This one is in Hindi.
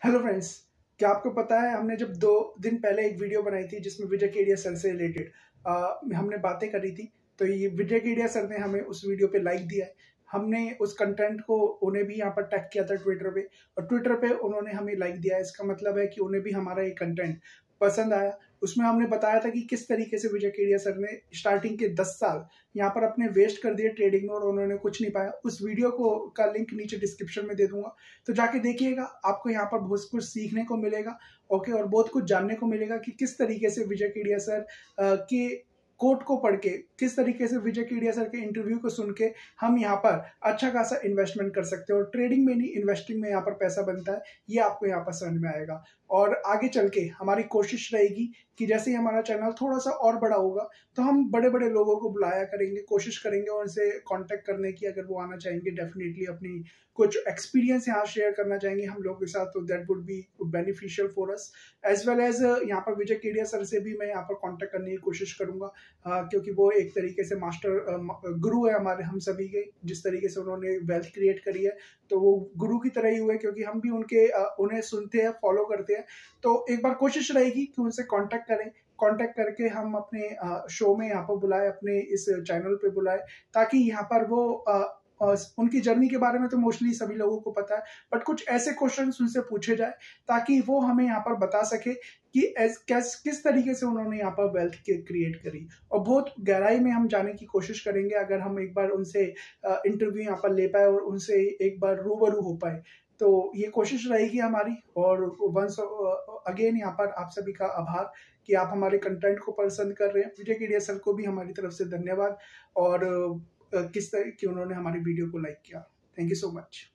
हेलो फ्रेंड्स क्या आपको पता है, हमने जब दो दिन पहले एक वीडियो बनाई थी जिसमें विजय केडिया सर से रिलेटेड हमने बातें करी थी तो ये विजय केडिया सर ने हमें उस वीडियो पे लाइक दिया है। हमने उस कंटेंट को उन्हें भी यहाँ पर टैग किया था ट्विटर पे, और ट्विटर पे उन्होंने हमें लाइक दिया है। इसका मतलब है कि उन्हें भी हमारा ये कंटेंट पसंद आया। उसमें हमने बताया था कि किस तरीके से विजय केडिया सर ने स्टार्टिंग के दस साल यहाँ पर अपने वेस्ट कर दिए ट्रेडिंग में और उन्होंने कुछ नहीं पाया। उस वीडियो को का लिंक नीचे डिस्क्रिप्शन में दे दूँगा। तो जाके देखिएगा, आपको यहाँ पर बहुत कुछ सीखने को मिलेगा। ओके और बहुत कुछ जानने को मिलेगा कि किस तरीके से विजय केडिया सर के कोर्ट को पढ़ के, किस तरीके से विजय केडिया सर के इंटरव्यू को सुन के हम यहाँ पर अच्छा खासा इन्वेस्टमेंट कर सकते हैं और ट्रेडिंग में नहीं इन्वेस्टिंग में यहाँ पर पैसा बनता है, ये आपको यहाँ पर समझ में आएगा। और आगे चल के हमारी कोशिश रहेगी कि जैसे ही हमारा चैनल थोड़ा सा और बड़ा होगा तो हम बड़े बड़े लोगों को बुलाया करेंगे कोशिश करेंगे उनसे कांटेक्ट करने की अगर वो आना चाहेंगे डेफिनेटली अपनी कुछ एक्सपीरियंस यहाँ शेयर करना चाहेंगे हम लोगों के साथ तो that would be beneficial for us as well as यहाँ पर विजय केडिया सर से भी मैं यहाँ पर कांटेक्ट करने की कोशिश करूँगा uh, क्योंकि वो एक तरीके से मास्टर गुरु है हमारे हम सभी के जिस तरीके से उन्होंने वेल्थ क्रिएट करी है तो वो गुरु की तरह ही हुए क्योंकि हम भी उनके उन्हें सुनते हैं फॉलो करते हैं। तो एक बार कोशिश रहेगी कि उनसे कांटेक्ट करें कांटेक्ट करके हम अपने शो में यहाँ पर बुलाए, अपने इस चैनल पे बुलाए, ताकि यहाँ पर वो उनकी जर्नी के बारे में तो मोस्टली सभी लोगों को पता है बट कुछ ऐसे क्वेश्चन उनसे पूछे जाए, ताकि वो हमें यहाँ पर बता सके कि कैस, किस तरीके से उन्होंने यहाँ पर वेल्थ क्रिएट करी। और बहुत गहराई में हम जाने की कोशिश करेंगे, अगर हम एक बार उनसे इंटरव्यू यहाँ पर ले पाए और उनसे एक बार रूबरू हो पाए। तो ये कोशिश रहेगी हमारी, और वंस अगेन यहाँ पर आप सभी का आभार कि आप हमारे कंटेंट को पसंद कर रहे हैं। विजय केडिया सर को भी हमारी तरफ़ से धन्यवाद, और किस तरह की उन्होंने हमारी वीडियो को लाइक किया। Thank you so much